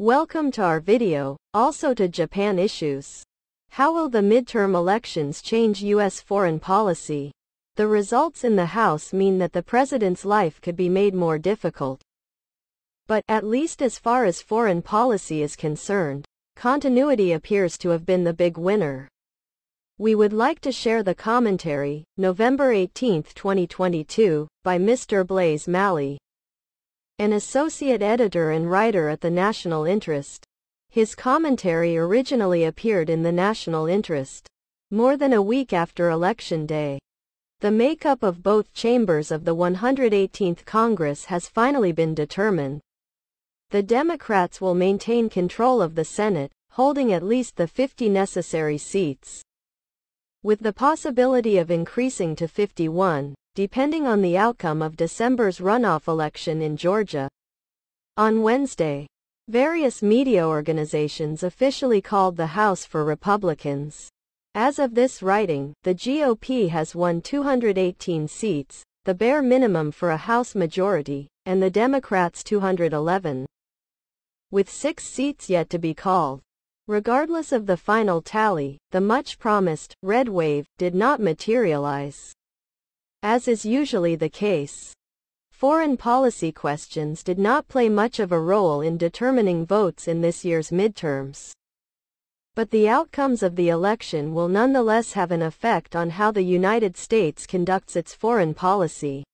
Welcome to our video, also to Japan issues. How will the midterm elections change U.S. foreign policy? The results in the House mean that the president's life could be made more difficult. But, at least as far as foreign policy is concerned, continuity appears to have been the big winner. We would like to share the commentary, November 18, 2022, by Mr. Blaise Malley, an associate editor and writer at the National Interest. His commentary originally appeared in the National Interest, more than a week after Election Day. The makeup of both chambers of the 118th Congress has finally been determined. The Democrats will maintain control of the Senate, holding at least the 50 necessary seats with the possibility of increasing to 51, depending on the outcome of December's runoff election in Georgia. On Wednesday, various media organizations officially called the House for Republicans. As of this writing, the GOP has won 218 seats, the bare minimum for a House majority, and the Democrats 211. With six seats yet to be called, Regardless of the final tally, the much-promised red wave did not materialize. As is usually the case, foreign policy questions did not play much of a role in determining votes in this year's midterms. But the outcomes of the election will nonetheless have an effect on how the United States conducts its foreign policy.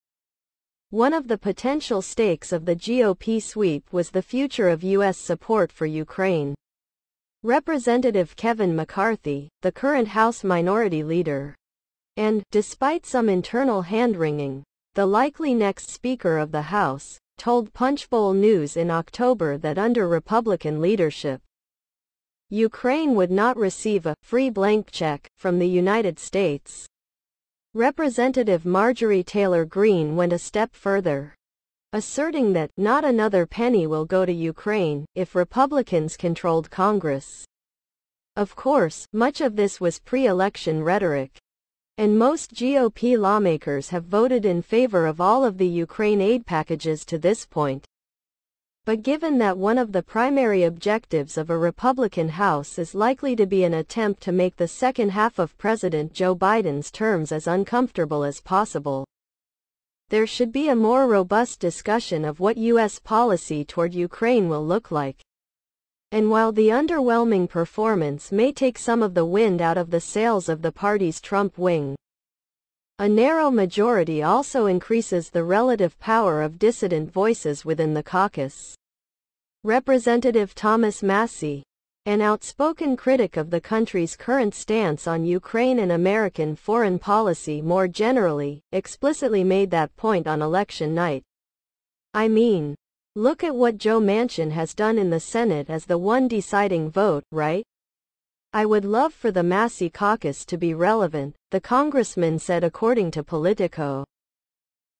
One of the potential stakes of the GOP sweep was the future of U.S. support for Ukraine. Representative Kevin McCarthy, the current House Minority Leader, and, despite some internal hand-wringing, the likely next Speaker of the House, told Punchbowl News in October that under Republican leadership, Ukraine would not receive a free blank check from the United States. Representative Marjorie Taylor Greene went a step further asserting that not another penny will go to Ukraine if Republicans controlled Congress. Of course, much of this was pre-election rhetoric. And most GOP lawmakers have voted in favor of all of the Ukraine aid packages to this point. But given that one of the primary objectives of a Republican House is likely to be an attempt to make the second half of President Joe Biden's terms as uncomfortable as possible, there should be a more robust discussion of what U.S. policy toward Ukraine will look like. And while the underwhelming performance may take some of the wind out of the sails of the party's Trump wing, a narrow majority also increases the relative power of dissident voices within the caucus. Representative Thomas Massie, an outspoken critic of the country's current stance on Ukraine and American foreign policy more generally, explicitly made that point on election night. I mean, look at what Joe Manchin has done in the Senate as the one deciding vote, right? I would love for the Massie caucus to be relevant, the congressman said according to Politico.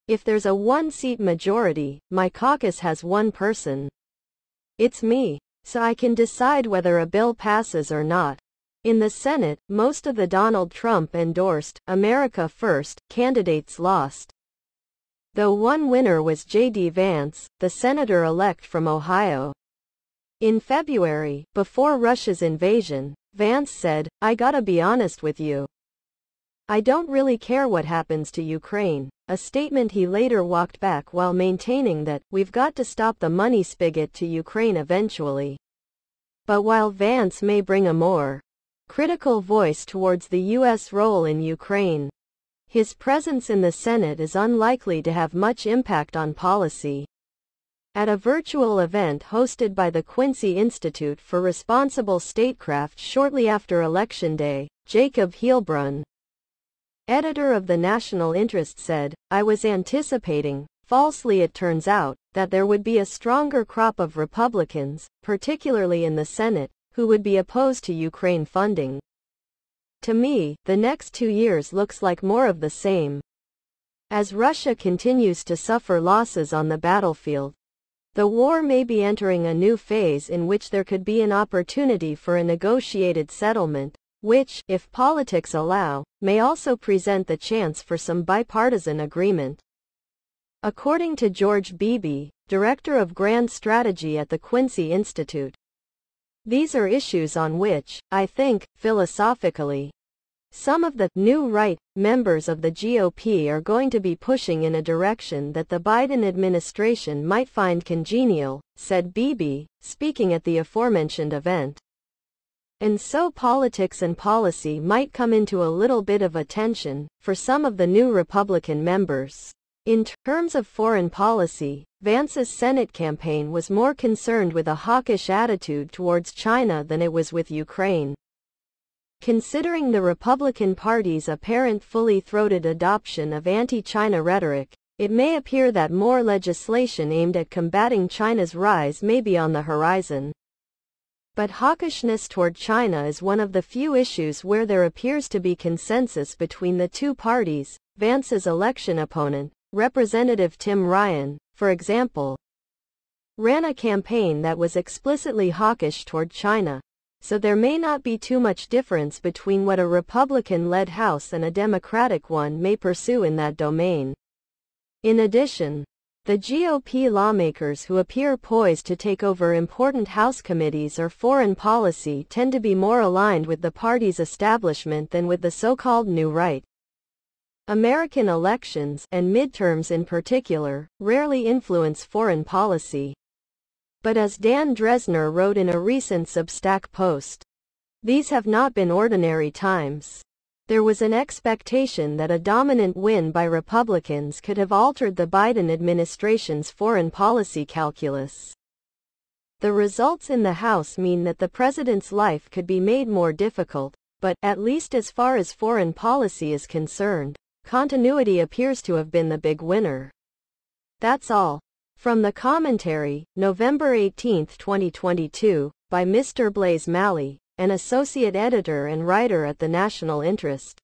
If there's a one-seat majority, my caucus has one person. It's me so I can decide whether a bill passes or not. In the Senate, most of the Donald Trump endorsed America First candidates lost. Though one winner was J.D. Vance, the senator-elect from Ohio. In February, before Russia's invasion, Vance said, I gotta be honest with you. I don't really care what happens to Ukraine, a statement he later walked back while maintaining that, we've got to stop the money spigot to Ukraine eventually. But while Vance may bring a more critical voice towards the U.S. role in Ukraine, his presence in the Senate is unlikely to have much impact on policy. At a virtual event hosted by the Quincy Institute for Responsible Statecraft shortly after Election Day, Jacob Heilbrunn, Editor of the National Interest said, I was anticipating, falsely it turns out, that there would be a stronger crop of Republicans, particularly in the Senate, who would be opposed to Ukraine funding. To me, the next two years looks like more of the same. As Russia continues to suffer losses on the battlefield, the war may be entering a new phase in which there could be an opportunity for a negotiated settlement, which, if politics allow, may also present the chance for some bipartisan agreement. according to George Beebe, Director of Grand Strategy at the Quincy Institute. These are issues on which, I think, philosophically, some of the new right members of the GOP are going to be pushing in a direction that the Biden administration might find congenial, said Beebe, speaking at the aforementioned event. And so politics and policy might come into a little bit of a tension for some of the new Republican members. In terms of foreign policy, Vance's Senate campaign was more concerned with a hawkish attitude towards China than it was with Ukraine. Considering the Republican Party's apparent fully-throated adoption of anti-China rhetoric, it may appear that more legislation aimed at combating China's rise may be on the horizon. But hawkishness toward China is one of the few issues where there appears to be consensus between the two parties. Vance's election opponent, Representative Tim Ryan, for example, ran a campaign that was explicitly hawkish toward China, so there may not be too much difference between what a Republican-led House and a Democratic one may pursue in that domain. In addition, the GOP lawmakers who appear poised to take over important House committees or foreign policy tend to be more aligned with the party's establishment than with the so-called New Right. American elections, and midterms in particular, rarely influence foreign policy. But as Dan Drezner wrote in a recent Substack post, these have not been ordinary times. There was an expectation that a dominant win by Republicans could have altered the Biden administration's foreign policy calculus. The results in the House mean that the president's life could be made more difficult, but, at least as far as foreign policy is concerned, continuity appears to have been the big winner. That's all. From the commentary, November 18, 2022, by Mr. Blaise Malley, an associate editor and writer at the National Interest.